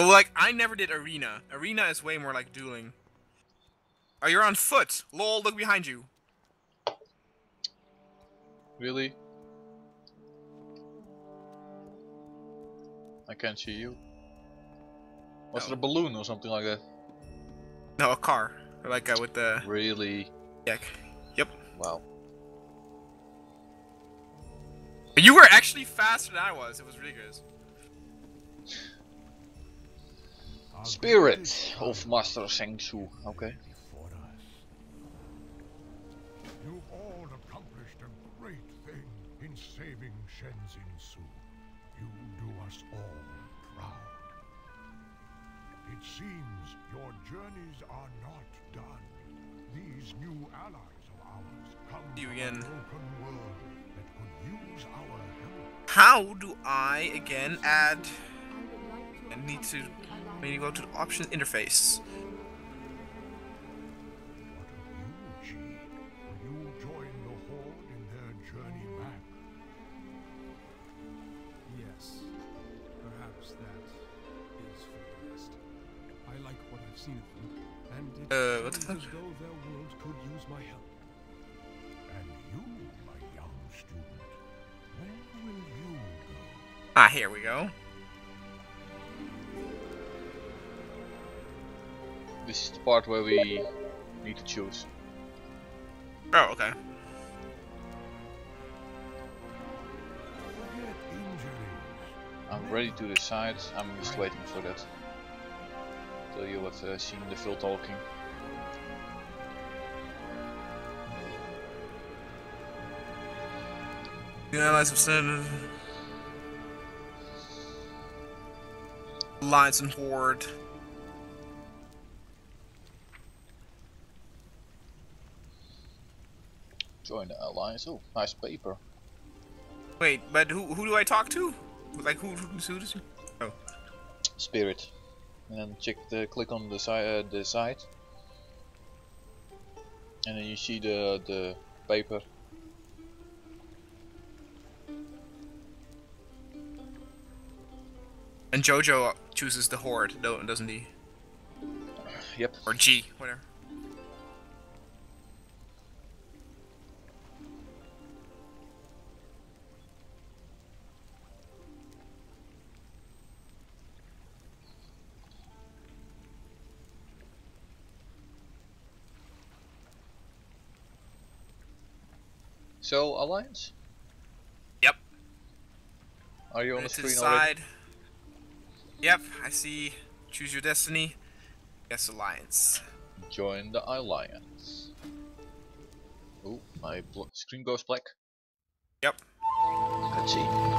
Well, like I never did arena. Arena is way more like dueling. Oh, you're on foot. Lol, look behind you. Really? I can't see you. Was No. it a balloon or something like that? No, a car. Like uh, with the Really? deck. Yep. Wow. You were actually faster than I was. It was ridiculous. Spirit of Master Shang Xi. Okay. before us. You've all accomplished a great thing in saving Shenzin Su. You do us all proud. It seems your journeys are not done. These new allies of ours come You from again. world that could use our help. How do I again add? I need to. I need to go to the options interface. What of you, Will you join the Horde in their journey back? Yes. Perhaps that is for the best. I like what I've seen of them, and it Uh, what the seems fuck? as though their world could use my help. And you, my young student, where will you go? Ah, here we go. This is the part where we need to choose. Oh, okay. I'm ready to decide. I'm just waiting for that. Tell you what uh, seen the full talking. The allies have said. Alliance and Horde. Join the alliance. Oh, nice paper. Wait, but who who do I talk to? Like who who, does you? Oh, Spirit. And then check the click on the side uh, the side. And then you see the the paper. and Jojo chooses the Horde, don't doesn't he? Yep. Or G, whatever. So alliance. Yep. Are you on the screen already? decide. Yep, I see. Choose your destiny. Yes, Alliance. Join the alliance. Oh, my screen goes black. Yep. Let's see.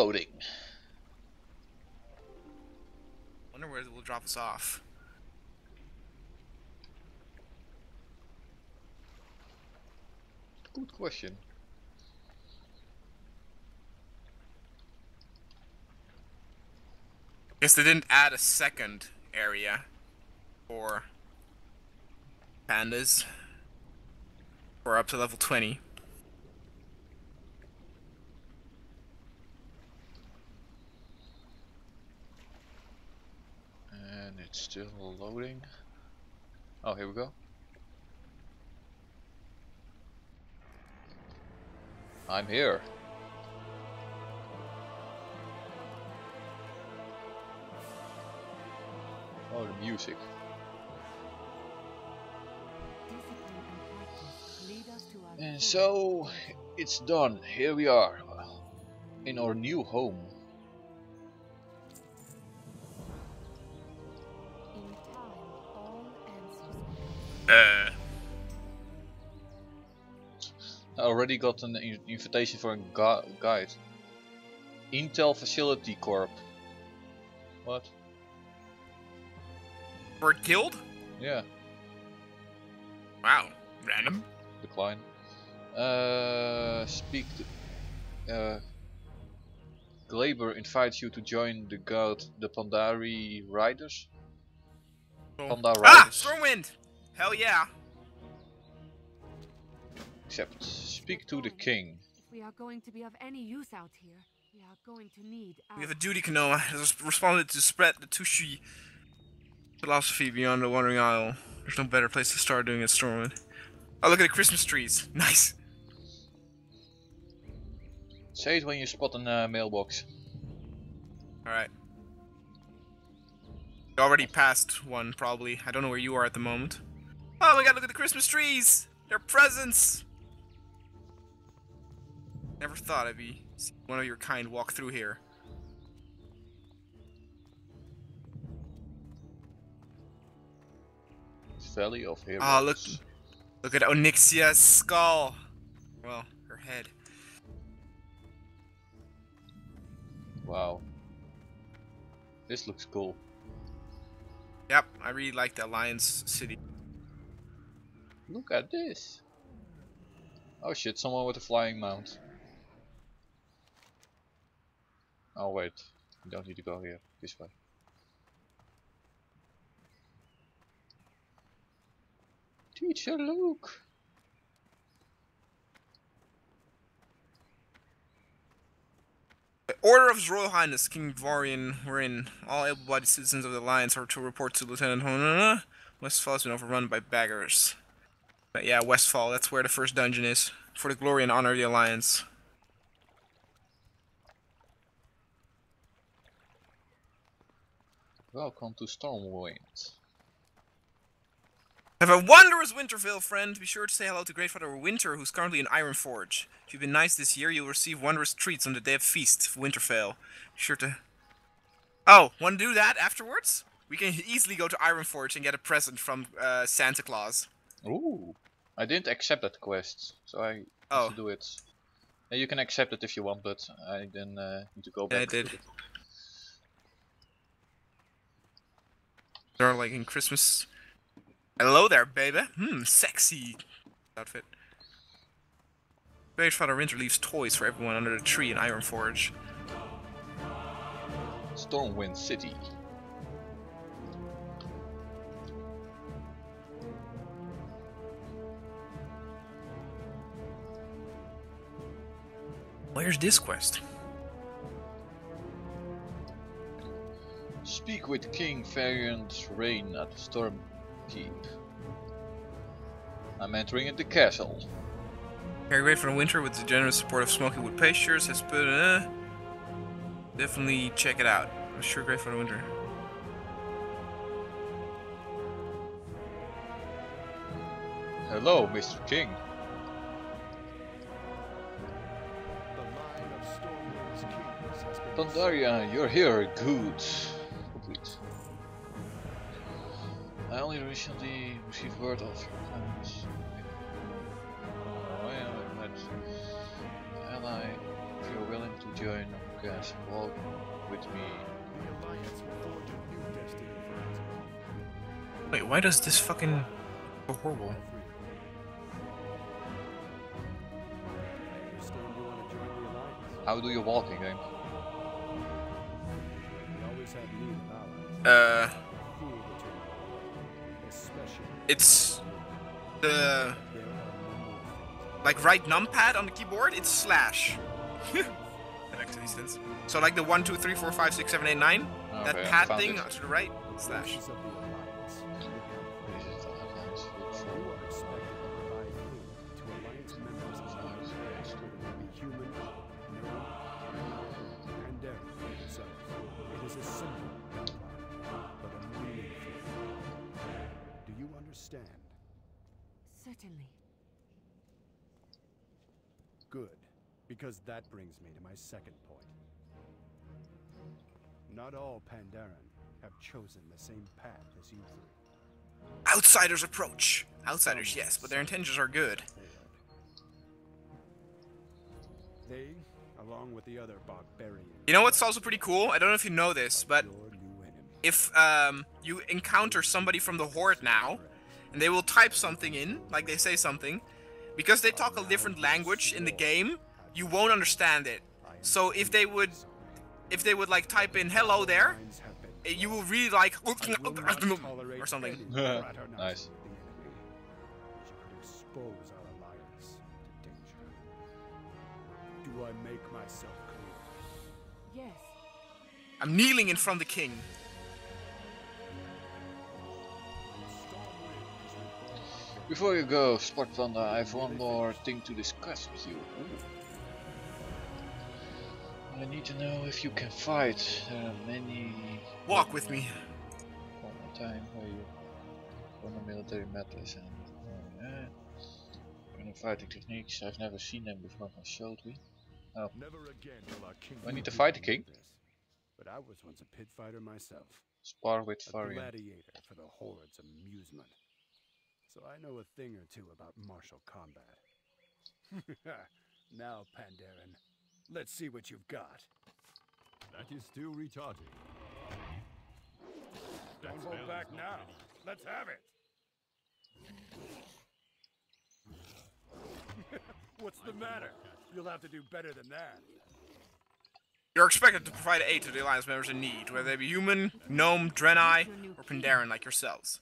Loading. Wonder where it will drop us off. Good question. Guess they didn't add a second area for pandas. We're up to level 20. And it's still loading. Oh, here we go. I'm here. Oh, the music. And so, it's done. Here we are. In our new home. Uh, I already got an invitation for a gu- guide. Intel Facility Corp. What? For a guild? Yeah, Wow. Random. decline. Uh, speak to. Uh, Glaber invites you to join the guild, the Pandari Riders. Panda Ah! Stormwind! Hell yeah. Except, speak to the king. If we are going to be of any use out here, we are going to need We have a duty, Konoha. Has responded to spread the Tushui philosophy beyond the Wandering Isle. There's no better place to start doing it, Stormwind. Oh, look at the Christmas trees. Nice. Say it when you spot a uh, mailbox. Alright. You already passed one, probably. I don't know where you are at the moment. Oh my god, look at the Christmas trees! They're presents! Never thought I'd be seeing one of your kind walk through here. Valley of Heroes. Ah, look. Look at Onyxia's skull! Well, her head. Wow. This looks cool. Yep, I really like the Alliance City. Look at this. Oh shit, someone with a flying mount. Oh wait, don't need to go here. This way. Teacher Luke! Order of His Royal Highness King Varian wherein all able-bodied citizens of the Alliance are to report to Lieutenant Honana. Westfall has been overrun by baggers. But yeah, Westfall, that's where the first dungeon is. For the glory and honor of the Alliance. Welcome to Stormwind. Have a wondrous Winter Veil, friend. Be sure to say hello to Greatfather Winter, who's currently in Ironforge. If you've been nice this year, you'll receive wondrous treats on the day of feast of Winter Veil. Be sure to. Oh, want to do that afterwards? We can easily go to Ironforge and get a present from uh, Santa Claus. Ooh! I didn't accept that quest, so I Oh. to do it. Yeah, you can accept it if you want, but I then uh, need to go Yeah, back. I did. They're like in Christmas. Hello there, baby. Hmm, sexy outfit. Greatfather Winter leaves toys for everyone under the tree in Ironforge. Stormwind City. Where's this quest? Speak with King Varian Wrynn at the Storm I'm entering the castle. Very great for the winter with the generous support of Smokywood Pastures has put uh, definitely check it out. I'm sure great for the winter. Hello, Mr. King. Pandaria, you're here. Good. Complete. I only recently received word of your plans. Oh, yeah, but ally, if you're willing to join Gas walk with me. The Alliance will forge a new destiny Wait, why does this fucking go horrible? all three. I understand you Uh, Who will return? Especially it's the there are a number of things. like right numpad on the keyboard. It's slash. that makes any sense. So like the one, two, three, four, five, six, seven, eight, nine. that Okay, I pad thing it. to the right. Slash. Certainly. Good, because that brings me to my second point. Not all Pandaren have chosen the same path as you three. Outsiders approach. Outsiders, yes, but their intentions are good. They, along with the other barbarians. You know what's also pretty cool? I don't know if you know this, but your new enemy. if um, you encounter somebody from the Horde now, and they will type something in, like they say something, because they talk a different language in the game, you won't understand it. So if they would, if they would like type in "hello there," eh, you will really like or something. Nice. expose our alliance to danger. Do I make myself clear? Yes. I'm kneeling in front of the king. Before you go, Sport Thunder, I have one more thing to discuss with you. I need to know if you can fight. There are many. Walk with me. One more time where you run the military methods and uh, yeah. Kind of fighting techniques. I've never seen them before. I showed me. Never again will our king. I need to fight the king. But I was once a pit fighter myself. Spar with A Varian. gladiator for the horde's amusement. So I know a thing or two about martial combat. now, Pandaren, let's see what you've got. That is still retarded. Don't hold back now. Let's have it. What's the matter? You'll have to do better than that. You're expected to provide aid to the Alliance members in need, whether they be human, gnome, Draenei, or Pandaren like yourselves.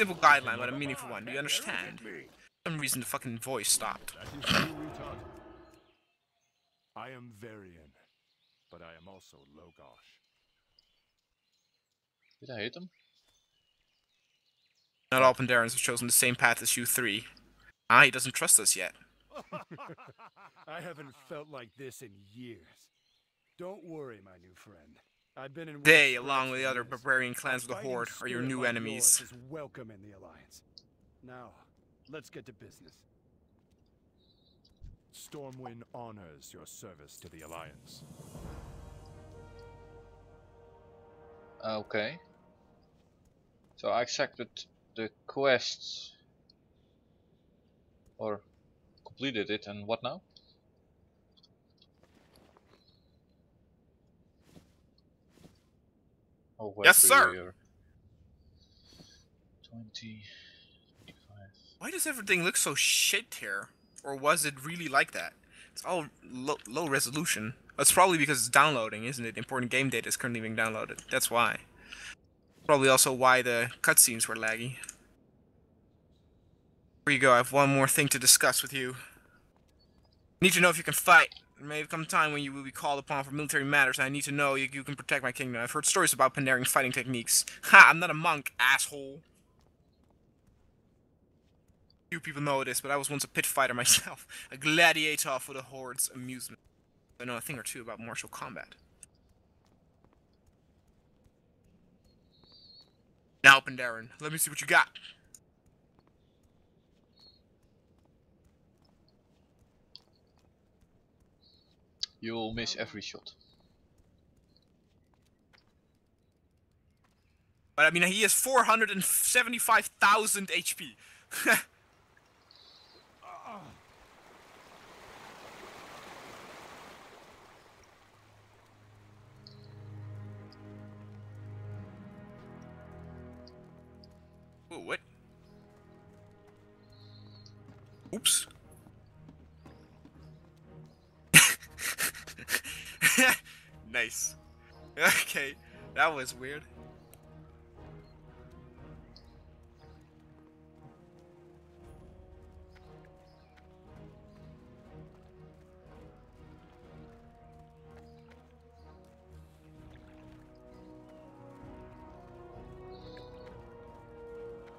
Simple guideline, but a meaningful one. Do you understand? For some reason the fucking voice stopped. That is still retarded. I am Varian, but I am also Lo'Gosh. Did I hit him? Not all Pandarans have chosen the same path as you three. Ah, he doesn't trust us yet. I haven't felt like this in years. Don't worry, my new friend. I've been in. They, along with the other barbarian clans of the Horde, are your new enemies. Is welcome in the alliance. Now, let's get to business. Stormwind honors your service to the Alliance. Okay. So I accepted the quest. Or completed it, and what now? Oh, wait Yes, sir. your 20, 25. Why does everything look so shit here? Or was it really like that? It's all low, low resolution. That's probably because it's downloading, isn't it? Important game data is currently being downloaded. That's why. Probably also why the cutscenes were laggy. Here you go. I have one more thing to discuss with you. Need to know if you can fight. May come a time when you will be called upon for military matters, and I need to know you, you can protect my kingdom. I've heard stories about Pandaren fighting techniques. Ha! I'm not a monk, asshole. Few people know this, but I was once a pit fighter myself, a gladiator for the Horde's amusement. I know a thing or two about martial combat. Now, Pandaren, let me see what you got. You'll miss every shot. But I mean, he has 475,000 HP. Ooh, what? Nice. Okay, that was weird.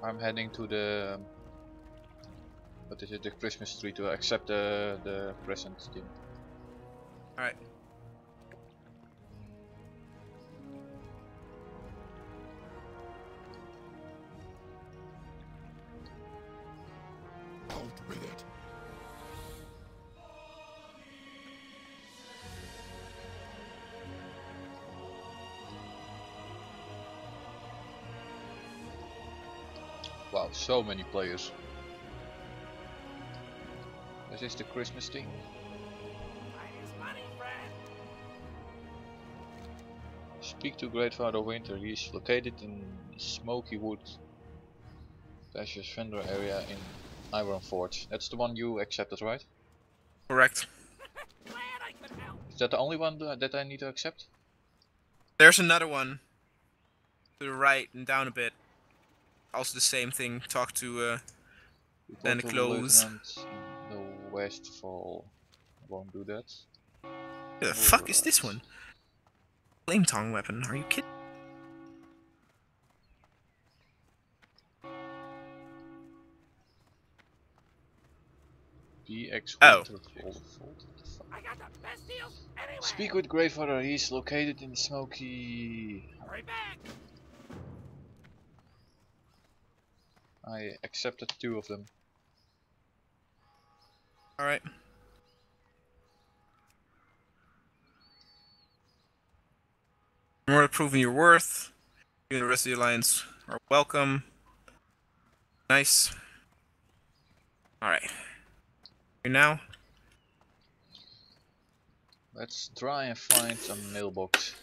I'm heading to the what is it, the Christmas tree to accept the the present thing. Alright. Out So many players. This is the Christmas team. Speak to Great Father Winter. He is located in Smoky Wood, Precious vendor area in Ironforge. That's the one you accepted, right? Correct. Is that the only one that I need to accept? There's another one. To the right and down a bit. Also the same thing. Talk to uh You Then talk close. The Westfall. Won't do that. who the fuck is this one? Flame tongue weapon, are you kidding? BX Oh. Winterfall. What the fuck? Speak with Greatfather, he's located in Smoky. I accepted two of them. Alright. More proving your worth. You and the rest of the alliance are welcome. Nice. Alright. Here now. Let's try and find a mailbox.